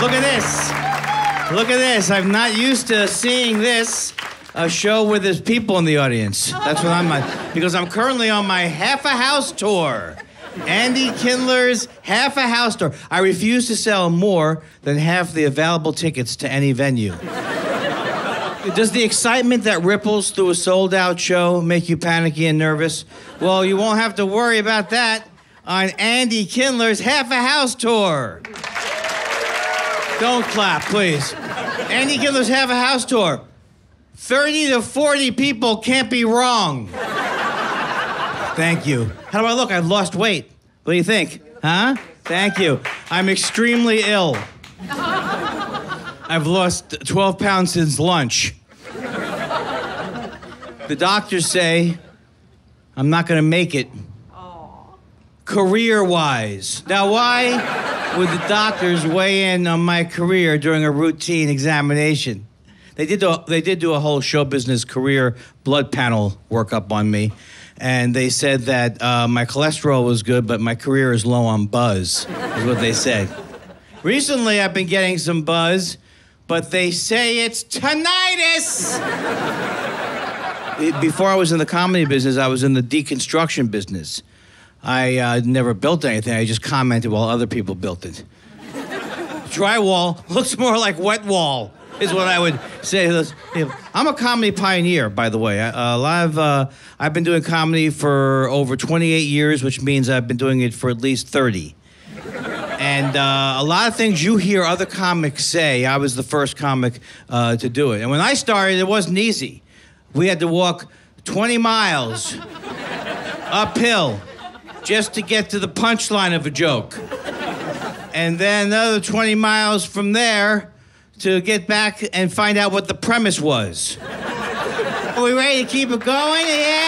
look at this. Look at this. I'm not used to seeing this. A show where there's people in the audience. That's what I'm like. Because I'm currently on my half a house tour. Andy Kindler's half a house tour. I refuse to sell more than half the available tickets to any venue. Does the excitement that ripples through a sold out show make you panicky and nervous? Well, you won't have to worry about that on Andy Kindler's half a house tour. Don't clap, please. Andy Kindler's half a house tour. 30 to 40 people can't be wrong. Thank you. How do I look? I've lost weight. What do you think? Huh? Thank you. I'm extremely ill. I've lost 12 pounds since lunch. The doctors say I'm not going to make it career wise. Now, why would the doctors weigh in on my career during a routine examination? They did, do, they did do a whole show business career blood panel workup on me, and they said that uh, my cholesterol was good, but my career is low on buzz, is what they said. Recently, I've been getting some buzz, but they say it's tinnitus. Before I was in the comedy business, I was in the deconstruction business. I uh, never built anything. I just commented while other people built it. Drywall looks more like wet wall, is what I would say. to those. I'm a comedy pioneer, by the way. I, a lot of uh, I've been doing comedy for over 28 years, which means I've been doing it for at least 30. And uh, a lot of things you hear other comics say, I was the first comic uh, to do it. And when I started, it wasn't easy. We had to walk 20 miles uphill just to get to the punchline of a joke. And then another 20 miles from there to get back and find out what the premise was. Are we ready to keep it going? Yeah!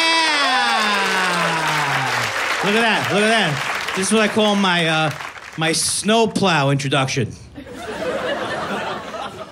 Look at that, look at that. This is what I call my, uh, my snowplow introduction.